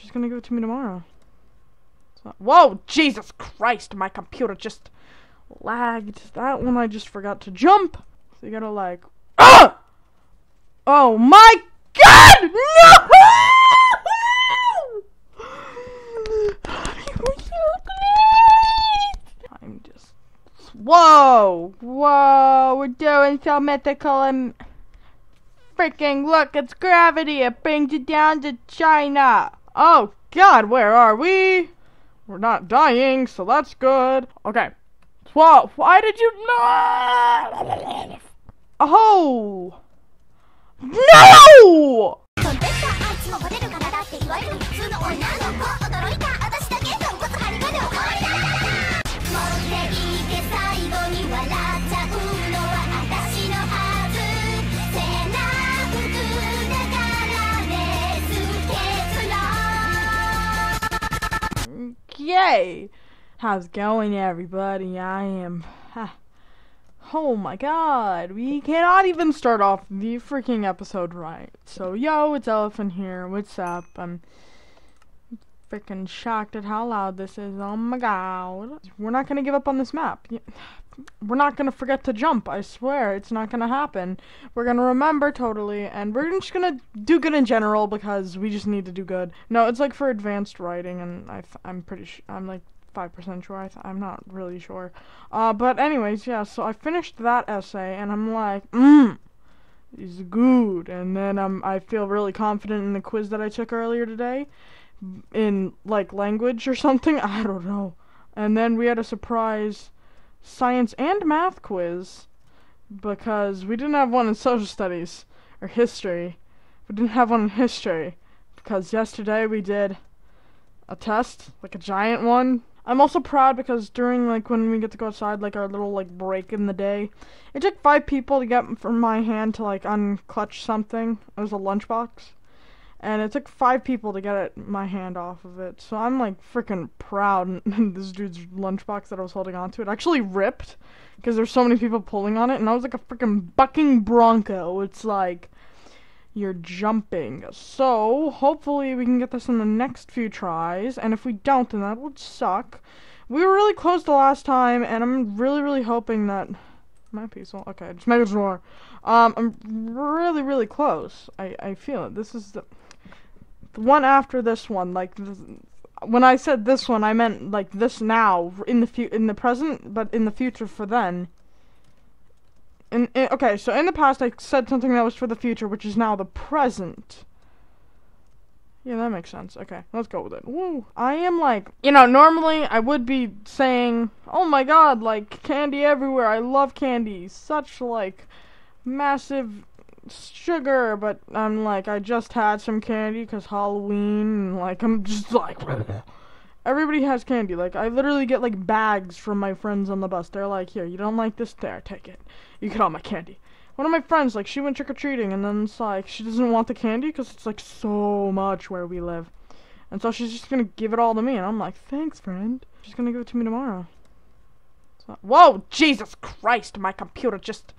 She's gonna give it to me tomorrow. So, whoa, Jesus Christ, my computer just lagged. That one I just forgot to jump. So you gotta like, ah! Oh my God, no! I'm just, whoa, whoa, we're doing so mythical and freaking look, it's gravity. It brings you down to China. Oh God, where are we? We're not dying, so that's good. Okay. Whoa, why did you not? Oh! No! の Yay! How's it going, everybody? I am. ah, Oh my god, we cannot even start off the freaking episode right. So, yo, it's Elephant here. What's up? I'm freaking shocked at how loud this is. Oh my god. We're not gonna give up on this map. We're not gonna forget to jump. I swear, it's not gonna happen. We're gonna remember totally, and we're just gonna do good in general because we just need to do good. No, it's like for advanced writing, and I, I'm pretty I'm like five percent sure. I I'm not really sure. Uh, but anyways, yeah. So I finished that essay, and I'm like, mmm, is good. And then um, I feel really confident in the quiz that I took earlier today, in like language or something. I don't know. And then we had a surprise science and math quiz because we didn't have one in social studies or history. We didn't have one in history because yesterday we did a test, like a giant one. I'm also proud because during like when we get to go outside, like our little like break in the day, it took five people to get from my hand to like unclutch something. It was a lunchbox, and it took five people to get it, my hand off of it. So I'm like freaking proud. And this dude's lunchbox that I was holding onto it actually ripped because there's so many people pulling on it, and I was like a freaking bucking bronco. It's like you're jumping. So, hopefully we can get this in the next few tries, and if we don't, then that would suck. We were really close the last time, and I'm really, really hoping that... My peaceful? Okay, just making sure. Um, I'm really, really close. I, I feel it. This is the, the one after this one. Like, th when I said this one, I meant, like, this now, in the fu- in the present, but in the future for then. In, okay, so in the past I said something that was for the future, which is now the present. Yeah, that makes sense. Okay, let's go with it. Woo! I am like, you know, normally I would be saying, "Oh my God, like candy everywhere! I love candy, such like massive sugar." But I'm like, I just had some candy because Halloween, like I'm just like. Everybody has candy. Like I literally get like bags from my friends on the bus. They're like, "Here, you don't like this? There, take it. You get all my candy." One of my friends, like, she went trick or treating, and then it's like she doesn't want the candy because it's like so much where we live, and so she's just gonna give it all to me, and I'm like, "Thanks, friend." She's gonna give it to me tomorrow. So, whoa, Jesus Christ! My computer just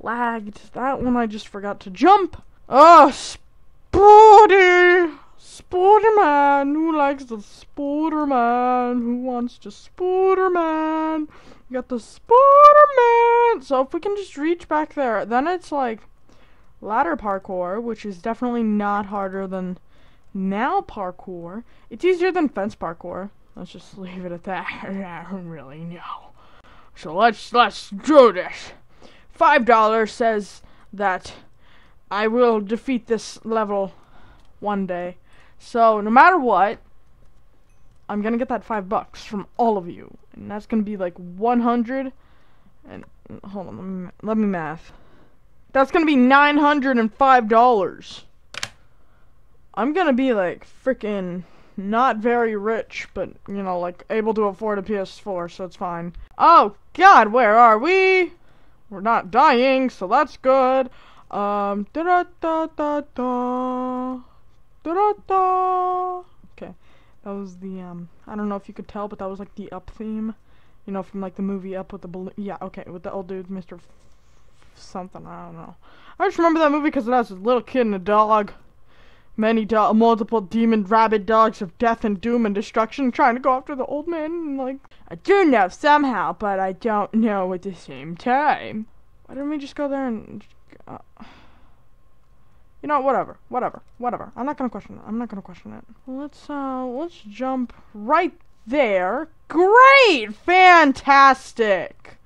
lagged. That one I just forgot to jump. Oh, sporty. Sporterman, who likes the Sporterman? Who wants to Sporterman? You got the Sporterman! So if we can just reach back there, then it's like ladder parkour, which is definitely not harder than now parkour. It's easier than fence parkour. Let's just leave it at that. I don't really know. So let's let's do this. Five dollars says that I will defeat this level one day. So no matter what, I'm gonna get that five bucks from all of you, and that's gonna be like 100. And hold on, let me, let me math. That's gonna be 905 dollars. I'm gonna be like freaking not very rich, but you know, like able to afford a PS4, so it's fine. Oh God, where are we? We're not dying, so that's good. Um, da da da da da. Da-da-da. Okay, that was the um. I don't know if you could tell, but that was like the Up theme, you know, from like the movie Up with the balloon. Yeah, okay, with the old dude, Mister F- something. I don't know. I just remember that movie because it has a little kid and a dog. Many do- multiple demon rabid dogs of death and doom and destruction trying to go after the old man. And, like, I do know somehow, but I don't know at the same time. Why didn't we just go there and. Uh, you know, whatever, whatever, whatever. I'm not gonna question it. I'm not gonna question it. Let's uh, let's jump right there. Great, fantastic,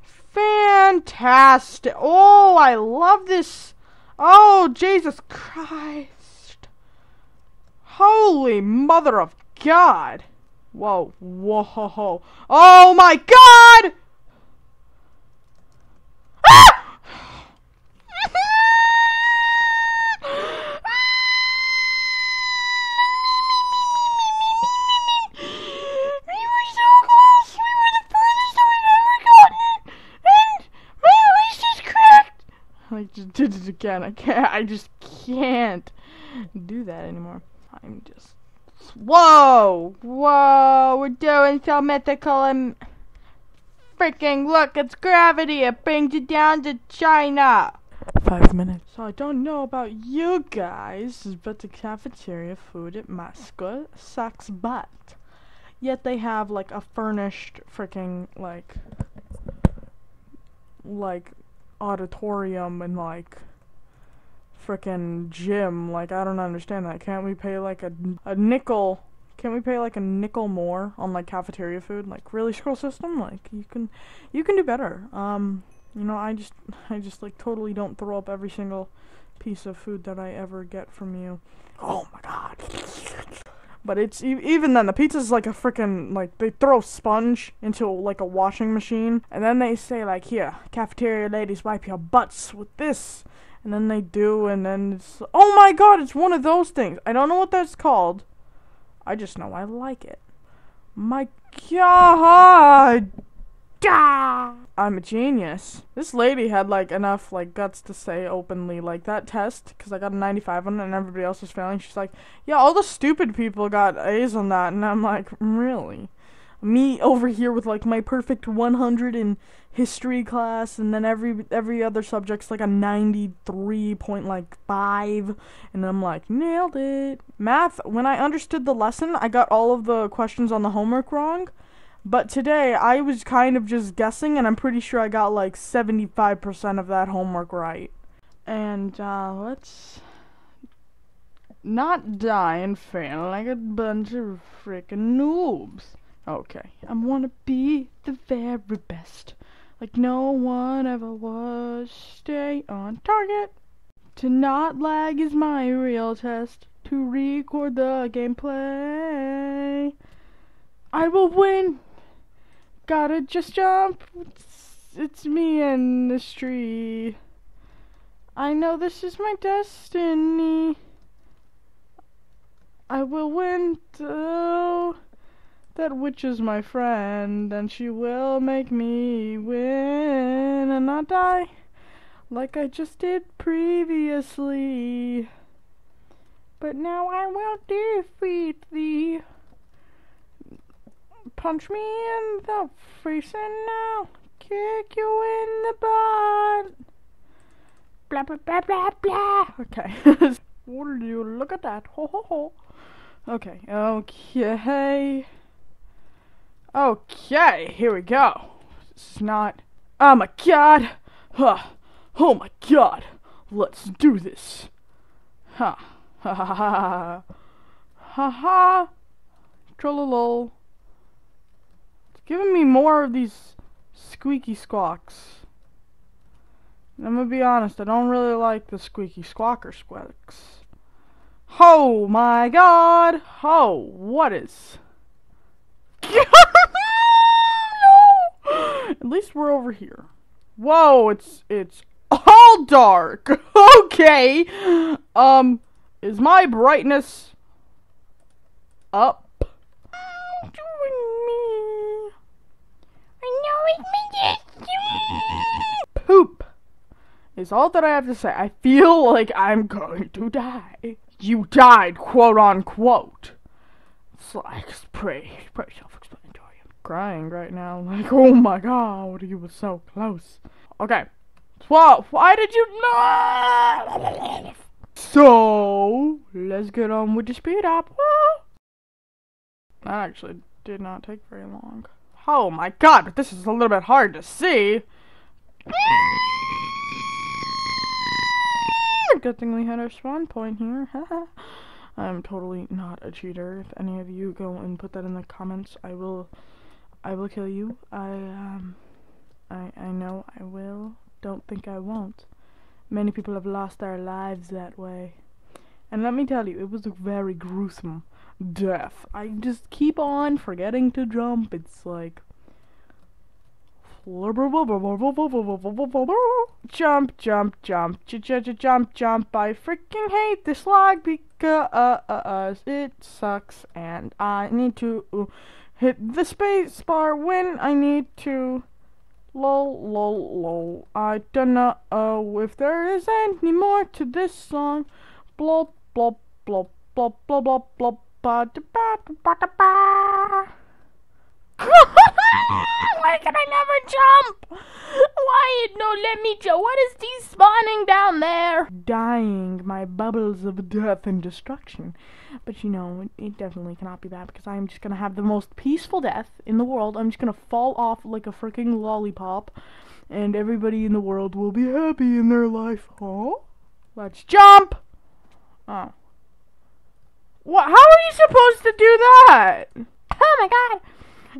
fantastic. Oh, I love this. Oh, Jesus Christ! Holy Mother of God! Whoa, whoa, oh my God! Ah! I just did it again. I can't. I just can't do that anymore. I'm just. Whoa, whoa! We're doing so mythical and freaking look. It's gravity. It brings you down to China. Five minutes. So I don't know about you guys, but the cafeteria food at my school sucks butt. Yet they have like a furnished freaking like like auditorium and like freaking gym. Like I don't understand that. Can't we pay like a a nickel? Can't we pay like a nickel more on like cafeteria food? Like really school system? Like you can you can do better. Um you know, I just I just like totally don't throw up every single piece of food that I ever get from you. Oh my god. But it's even then the pizza's like a freaking like they throw sponge into like a washing machine and then they say like here cafeteria ladies wipe your butts with this and then they do and then it's oh my god it's one of those things I don't know what that's called I just know I like it my god! I'm a genius. This lady had like enough like guts to say openly like that test because I got a 95 on it and everybody else was failing. She's like, yeah, all the stupid people got A's on that, and I'm like, really? Me over here with like my perfect 100 in history class, and then every every other subject's like a 93 point like five, and I'm like, nailed it. Math. When I understood the lesson, I got all of the questions on the homework wrong. But today I was kind of just guessing, and I'm pretty sure I got like 75% of that homework right. And uh, let's not die and fail like a bunch of freaking noobs. Okay, I wanna be the very best, like no one ever was. Stay on target. To not lag is my real test. To record the gameplay. I will win. Gotta just jump. It's, it's me and the tree. I know this is my destiny. I will win though. That witch is my friend, and she will make me win and not die like I just did previously. But now I will defeat thee. Punch me in the face and now kick you in the butt. Blah blah blah blah blah. Okay. Would you look at that? Ho ho ho. Okay. Okay. Okay. Here we go. This is not. Oh my god. Huh. Oh my god. Let's do this. Ha. Ha ha ha ha. Ha ha. Trollolol. It's giving me more of these squeaky squawks. I'm gonna be honest, I don't really like the squeaky squawker squawks. Oh my god! Oh, what is. At least we're over here. Whoa, it's it's all dark. Okay. Um is my brightness up? Doing me. I know it's me. Poop is all that I have to say. I feel like I'm going to die. You died, quote unquote. It's like it's pretty, pretty crying right now. Like, oh my god, you were so close. Okay. Well, why did you not? So, let's get on with the speed up. That actually did not take very long. Oh my god, but this is a little bit hard to see. Good thing we had our spawn point here. I'm totally not a cheater. If any of you go and put that in the comments, I will I will kill you. I um I I know I will. Don't think I won't. Many people have lost their lives that way. And let me tell you, it was a very gruesome death. I just keep on forgetting to jump. It's like Jump, jump, jump, j j j jump, jump. I freaking hate this lag because uh, uh, uh, it sucks and I need to hit the space bar when I need to. Lol, lol, lol. I don't know Oh, if there is any more to this song. Blop, blop, blop, blop, blop, blop, blop, ba da ba ba da ba. Why can I never jump? Why no let me jump? What is despawning down there? Dying, my bubbles of death and destruction. But you know, it, it definitely cannot be that because I am just gonna have the most peaceful death in the world. I'm just gonna fall off like a freaking lollipop, and everybody in the world will be happy in their life. Huh? Let's jump! Oh. What? How are you supposed to do that? Oh my god!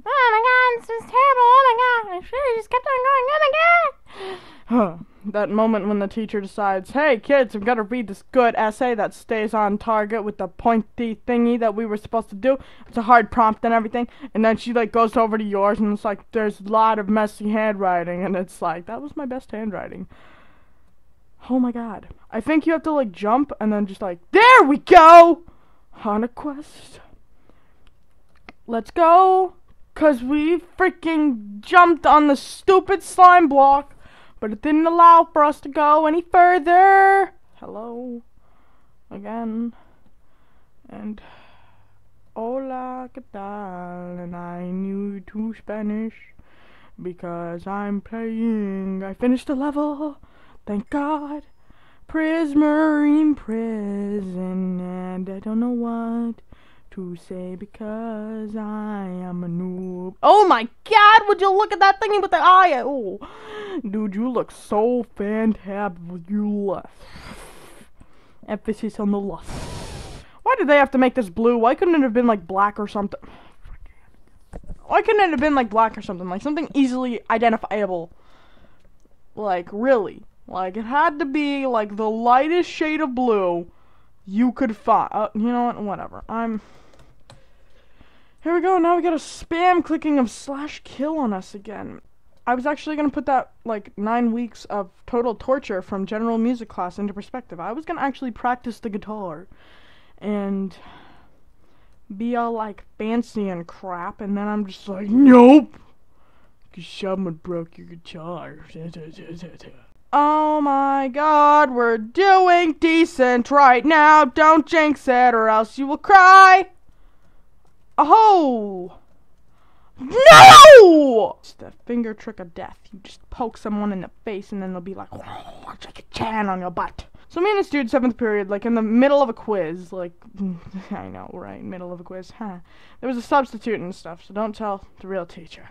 Oh my god, this is terrible. Oh my god, I should have just kept on going. Oh my god. Huh. That moment when the teacher decides, hey kids, I'm gonna read this good essay that stays on target with the pointy thingy that we were supposed to do. It's a hard prompt and everything. And then she like goes over to yours and it's like there's a lot of messy handwriting and it's like that was my best handwriting. Oh my god. I think you have to like jump and then just like there we go on a quest. Let's go. Cause we freaking jumped on the stupid slime block, but it didn't allow for us to go any further. Hello. Again. And hola, que tal? And I knew two Spanish because I'm playing. I finished the level. Thank God. Prisoner in prison, and I don't know what to say because I am a noob. Oh my god, would you look at that thingy with the eye? Oh, dude, you look so fantabulous. Emphasis on the lust. Why did they have to make this blue? Why couldn't it have been like black or something? Why couldn't it have been like black or something? Like something easily identifiable. Like, really. Like, it had to be like the lightest shade of blue you could find. Uh, you know what? Whatever. I'm. Here we go. Now we got a spam clicking of slash kill on us again. I was actually gonna put that like nine weeks of total torture from general music class into perspective. I was gonna actually practice the guitar and be all like fancy and crap, and then I'm just like, nope, cause someone broke your guitar. Oh my god, we're doing decent right now. Don't jinx it or else you will cry. Oh! No! It's the finger trick of death. You just poke someone in the face and then they'll be like, Jackie Chan on your butt. So me and this dude, seventh period, like in the middle of a quiz, like, I know, right, middle of a quiz, huh. There was a substitute and stuff, so don't tell the real teacher.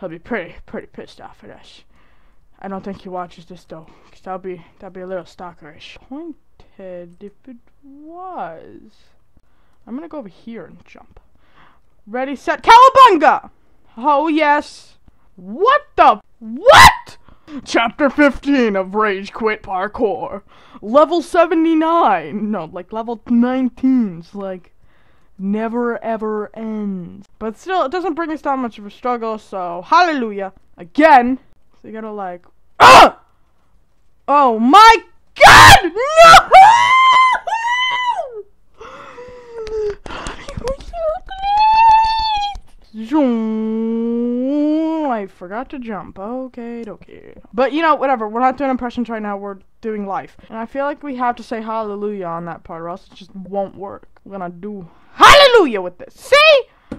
He'll be pretty, pretty pissed off at us. I don't think he watches this though, because that'll be, that'll be a little stalkerish. Pointed if it was. I'm gonna go over here and jump. Ready, set, cowabunga! Oh, yes. What the? What? Chapter 15 of Rage Quit Parkour. Level 79. No, like level 19's like never ever ends. But still, it doesn't bring us down much of a struggle, so hallelujah. Again. So you gotta like, ah! Oh my forgot to jump. Okay, okay. But you know, whatever. We're not doing impressions right now. We're doing life. And I feel like we have to say hallelujah on that part, or else it just won't work. We're gonna do hallelujah with this. See?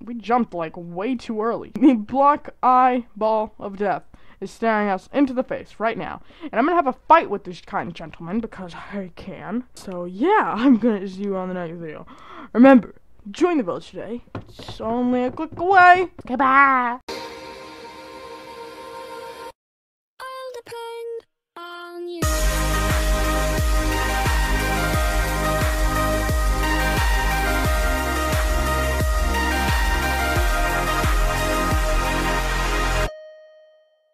We jumped like way too early. The black eyeball of death is staring us into the face right now. And I'm gonna have a fight with this kind gentleman because I can. So yeah, I'm gonna see you on the next video. Remember, Join the village today. It's only a click away. Goodbye.